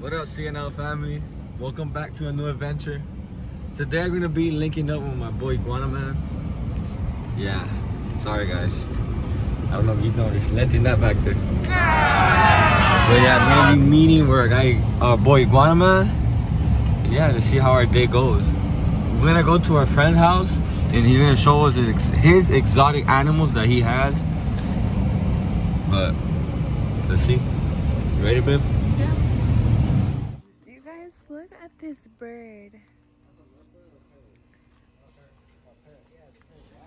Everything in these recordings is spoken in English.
What up, CNL family? Welcome back to a new adventure. Today I'm gonna be linking up with my boy Iguana Man. Yeah, sorry guys. I don't know if you noticed, Legend not back there. But yeah, I'm gonna be meeting our guy, our boy Iguana Man. Yeah, to see how our day goes. We're gonna go to our friend's house and he's gonna show us his, his exotic animals that he has. But let's see. You ready, babe? You guys, look at this bird.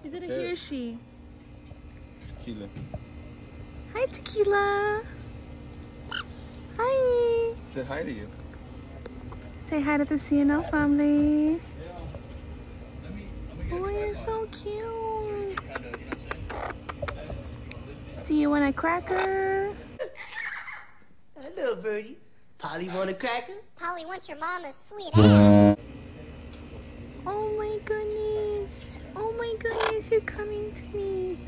Is it a he or she? Tequila. Hi, Tequila. Hi. Said hi to you. Say hi to the CNL family. Oh, you're so cute. Do you want a cracker? Hello, birdie. Polly want a cracker? Polly wants your mama's sweet ass. Oh my goodness. Oh my goodness, you're coming to me.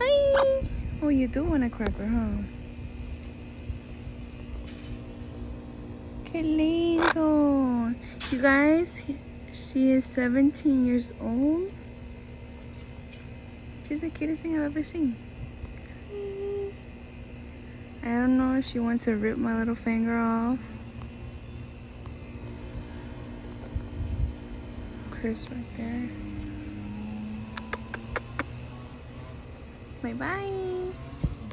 Hi. Oh, you do want a cracker, huh? Que lindo. You guys, she is 17 years old. She's the cutest thing I've ever seen. Hi. I don't know if she wants to rip my little finger off. Chris right there. Bye bye.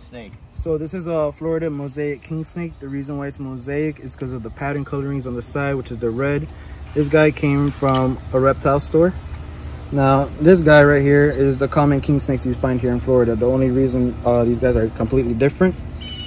Snake. So this is a Florida mosaic king snake. The reason why it's mosaic is because of the pattern colorings on the side, which is the red. This guy came from a reptile store. Now, this guy right here is the common king snakes you find here in Florida. The only reason uh, these guys are completely different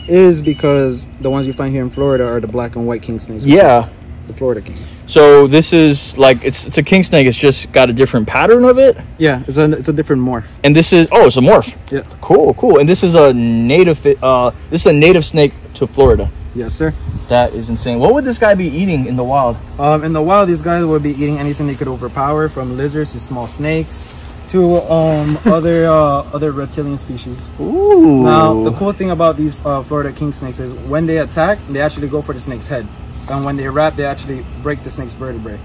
is because the ones you find here in Florida are the black and white king snakes. Yeah. The Florida kings. So this is like it's it's a king snake. It's just got a different pattern of it, Yeah, it's a, it's a different morph. and this is oh, it's a morph. Yeah. Cool, cool. And this is a native. Uh, this is a native snake to Florida. Yes, sir. That is insane. What would this guy be eating in the wild? Um, in the wild, these guys would be eating anything they could overpower, from lizards to small snakes to um, other uh, other reptilian species. Ooh. Now, the cool thing about these uh, Florida king snakes is when they attack, they actually go for the snake's head, and when they wrap, they actually break the snake's vertebrae.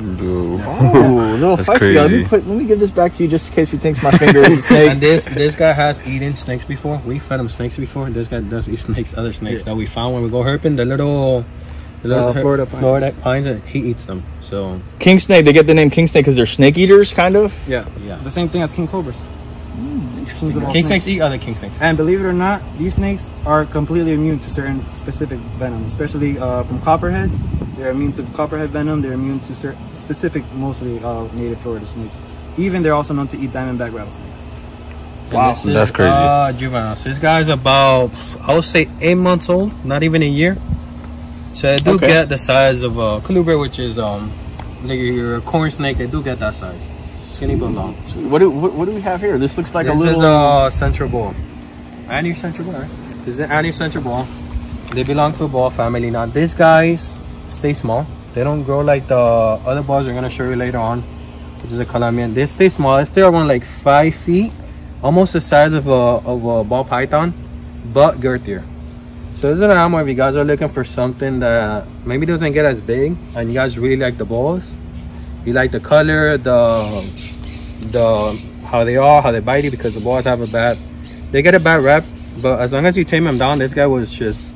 Ooh, a little That's feisty. Let me put. Let me give this back to you just in case he thinks my finger is a And this this guy has eaten snakes before. We fed him snakes before. This guy does eat snakes, other snakes that we found when we go herping. The little Uh, Florida pines. Florida pines, and he eats them. So king snake. They get the name king snake because they're snake eaters, kind of. Yeah, yeah, the same thing as king cobras. Kings of all king snakes eat other king snakes. And believe it or not, these snakes are completely immune to certain specific venom, especially uh, from copperheads. They're immune to copperhead venom. They're immune to certain specific, mostly uh, native Florida snakes. Even they're also known to eat diamondback rattlesnakes. Wow, this is, that's crazy. Uh, juvenile. So this guy's about, I would say, eight months old. Not even a year. So they do Okay. get the size of a colubrid, which is um, like your corn snake. They do get that size. Skinny but long. What do what, what do we have here? This looks like this a little. This is a central boa. Annual central boa. Right? This is an annual central boa. They belong to a ball family. Now these guys stay small. They don't grow like the other balls we're gonna show you later on, which is a Colombian. They stay small. They stay around like five feet, almost the size of a of a ball python, but girthier. So this is an animal if you guys are looking for something that maybe doesn't get as big and you guys really like the balls. You like the color, the the how they are, how they bite you because the balls have a bad they get a bad rep, but as long as you tame him down, this guy was just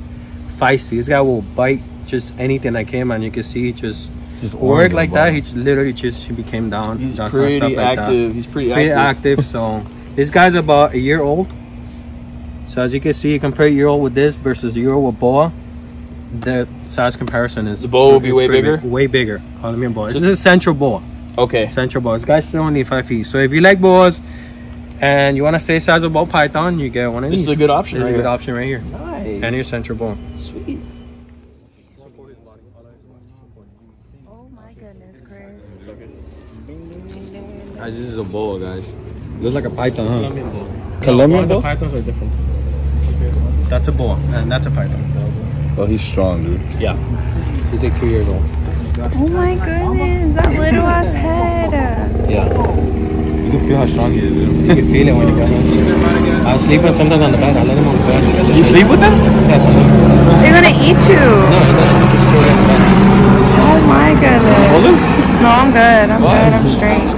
feisty. This guy will bite just anything that came and you can see he just Just work like that. He just literally just he became down. He's pretty stuff like active. He's pretty, pretty active. active. So this guy's about a year old. So as you can see, you compare a year old with this versus a year old with boa. The size comparison is The boa will be way bigger? big, way bigger. Colombian boa. This is a central boa. Okay. Central boa. This guy's still only five feet. So if you like boas and you want to stay size of boa python, you get one of This these. is a good option This is right a good here. option right here. Nice. And your central boa. Sweet. Oh my goodness, Chris. Guys, this is a boa, guys. Looks like a python, huh? Colombian boa. Colombian boas boa? pythons are different. That's a bull, and that's a python. Oh, he's strong, dude. Yeah. He's like two years old. Oh my goodness, that little ass head. Yeah. You can feel how strong he is, dude. You can feel it when you oh. come in. I sleep with sometimes on the bed. I let him on the bed. You sleep with them? Yeah, sometimes. They're gonna eat you. No, he doesn't. Just on the bed. Oh my goodness. Hold him? No, I'm good. I'm good. I'm straight.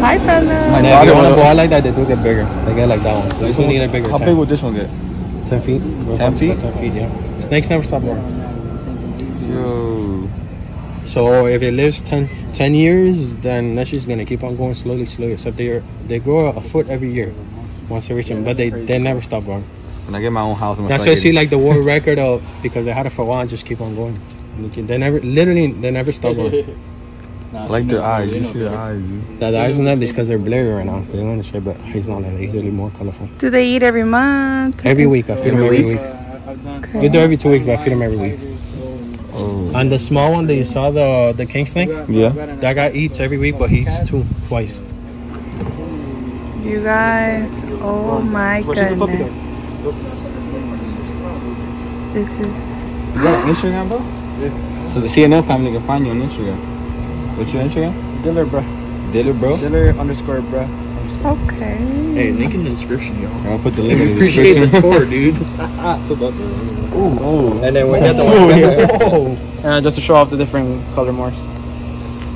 Hi, fella. I, I. I like that they do get bigger. They get like that one. So this, this one, get either bigger. How big would this one get? 10 feet. 10 feet? 10 feet, yeah. Snakes never stop growing. Yo. So if it lives 10, 10 years, then that's just gonna keep on going slowly, slowly. So they are, they grow a foot every year, once they every season, but they they never stop growing. When I get my own house, I'm That's why I see like the world record of because they had it for a while and just keep on going. They never, literally, they never stop growing. I like their eyes. You see their eyes, dude. The eyes on them is because they're blurry right now. They don't understand, but he's not like that. He's really more colorful. Do they eat every month? Every week, I feed them every week. Uh, okay. We do every two weeks, but I feed them every week. Oh. And the small one that you saw, the the king snake, Yeah. that guy eats every week, but he eats two, twice. You guys, oh my goodness. This is You got an Instagram, bro? So the CNL family can find you on Instagram. What's your Instagram? Diller, bro. Diller, bro. Diller underscore, bro. okay. Hey, link in the description, yo. I'll put the link in the Appreciate the description. tour, dude. And then we got the one. Uh, just to show off the different color morphs.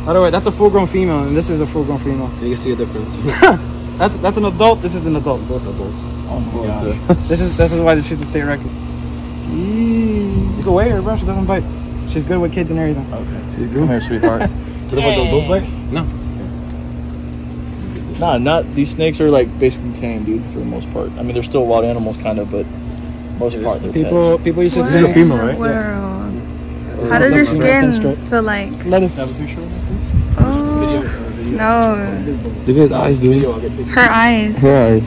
By the way, that's a full-grown female, and this is a full-grown female. You can see a difference. That's that's an adult. This is an adult. Both adults. Oh my god. This is this is why she's a state record. You can weigh her, bro. She doesn't bite. She's good with kids and everything. Okay. Come here, sweetheart. What about the bull bite? Nah, not these snakes are like basically tame, dude, for the most part. I mean, they're still wild animals, kind of, but most part they're People pets. people used to What think. female, right? World? How does your skin feel like? Let us Have a picture of it, please. Oh, no. Look at his eyes, dude. Her eyes. Yeah.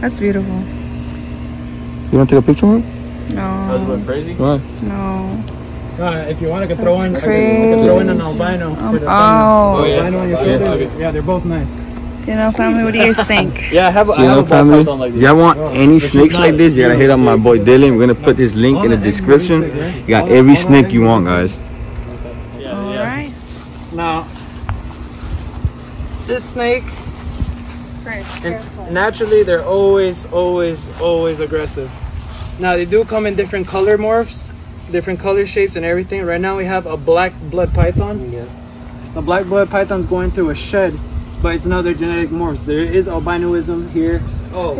That's beautiful. You want to take a picture of him? How's it No, look crazy? Why? no. Uh, if you want, I could throw in. I That's I could throw in an albino. Um, for the oh. yeah. albino on your Okay, shoulder. okay. Yeah, they're both nice. You know, family, what do you guys think? Yeah, I have, a- I have a CNL ball family. python like y'all want any snakes not- like this, you gotta hit up my boy Dylan. We're gonna put this link in the description. You got every snake you want, guys. All right. Now, this snake, and naturally, they're always, always, always aggressive. Now, they do come in different color morphs, different color shapes, and everything. Right now, we have a black blood python. Yeah. The black blood python's going through a shed, but it's another genetic morphs. There is albinoism here. Oh,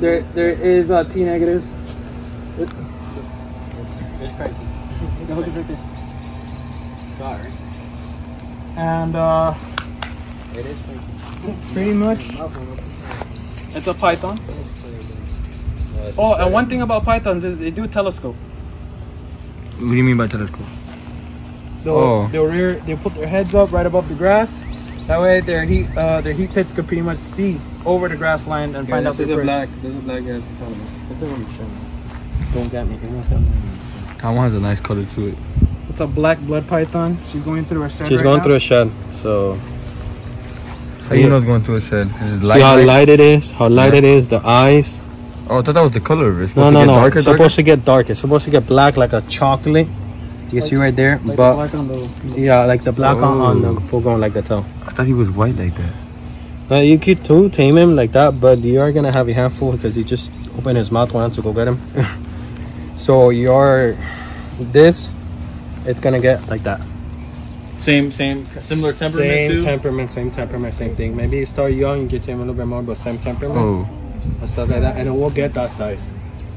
there, there is uh, T negative. The hook is right there. Sorry. and uh, It is pretty much it's a python. Oh, and one thing about pythons is they do telescope. What do you mean by telescope? They'll, Oh. they'll rear, they'll put their heads up right above the grass. That way, their heat, uh, their heat pits could pretty much see over the grass line and find out this is a black. This is a black. Yeah, it's a woman Don't get me. Don't get me. That one has a nice color to it. It's a black blood python. She's going through a shed. She's right going now. through a shed, so How you know it's going through a shed? Is it see how light? light it is. How light Yeah. it is. The eyes. Oh, I thought that was the color of it. It's No, no, no. darker, it's darker? supposed to get dark. It's supposed to get black, like a chocolate. You can see right there, Like the but black on the- yeah, like the black on, on Oh. the full grown, like the tail. I thought he was white like that. Uh, you could too tame him like that, but you are gonna have a handful because he just opened his mouth once to go get him. so your this, it's gonna get like that. Same, same, similar temperament same too. temperament, same temperament, same thing. Maybe you start young, you get him a little bit more, but same temperament Oh, and stuff like that, and it will get that size.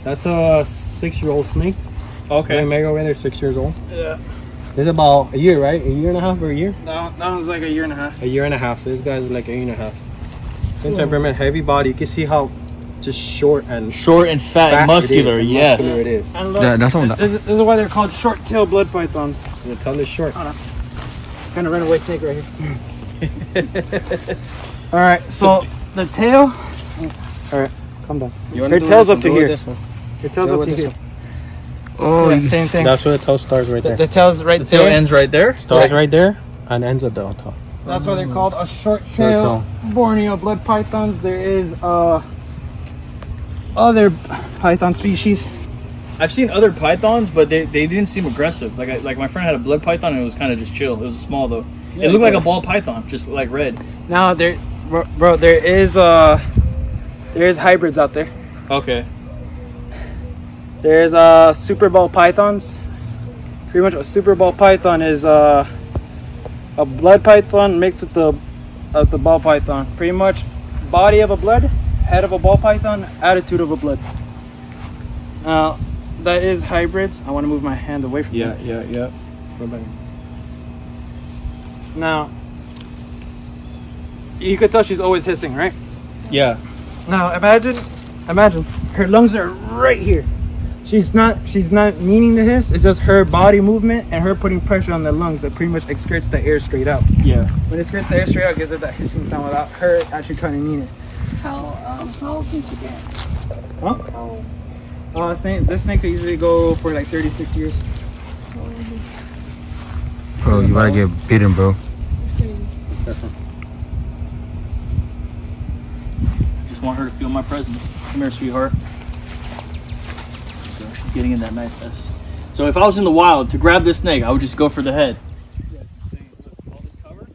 That's a six-year-old snake. okay. Mega over there, six years old. Yeah. It's about a year, right? A year and a half or a year? That, that was like a year and a half. A year and a half. So this guy's like a year and a half. Same temperament, heavy body. You can see how just short and Short and fat, fat and muscular. It is, and yes. muscular it is. And look, that, that's one. this, this is why they're called short-tailed blood pythons. The tail is short. Kind of runaway snake right here. All right, so the tail. All right, calm down. You wanna Her tail's up to here. this one. Your tail's up to here. Oh, yeah, same thing. That's where the tail starts right there. the tail's right The tail there. ends right there. starts right there and ends at the top. That's why they're called a short Short tail tail. Borneo blood pythons. There is uh other python species. I've seen other pythons, but they, they didn't seem aggressive. Like I, like my friend had a blood python and it was kind of just chill. It was small though. it looked like a ball python, just like red. Now there, bro, bro, there is uh there is hybrids out there. Okay. There's uh Super ball pythons. Pretty much a super ball python is uh, a blood python mixed with the of the ball python. Pretty much body of a blood, head of a ball python, attitude of a blood. Now that is hybrids. I want to move my hand away from Yeah, it. yeah, yeah. Back. Now you could tell she's always hissing, right? Yeah. Now imagine, imagine her lungs are right here. She's not, she's not meaning to hiss. It's just her body movement and her putting pressure on the lungs that pretty much excretes the air straight out. Yeah. When it excretes the air straight out, it gives it that hissing sound without her actually trying to mean it. How um how old can she get? Huh? How old? Uh, snake, this snake could easily go for like 36 years. Bro, you gotta get bitten, bro. Just want her to feel my presence. Come here, sweetheart. So she's getting in that nice S. So if I was in the wild to grab this snake, I would just go for the head. Yeah, saying, look, all this cover.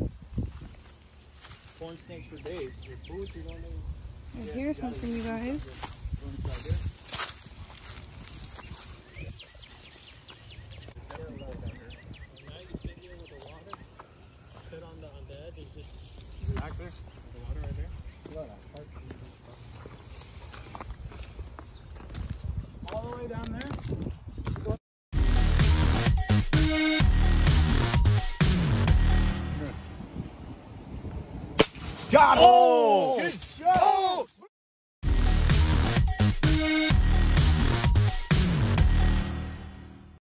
Corn snakes for days. Your food, you don't know. I hear something, you guys. Him! Oh,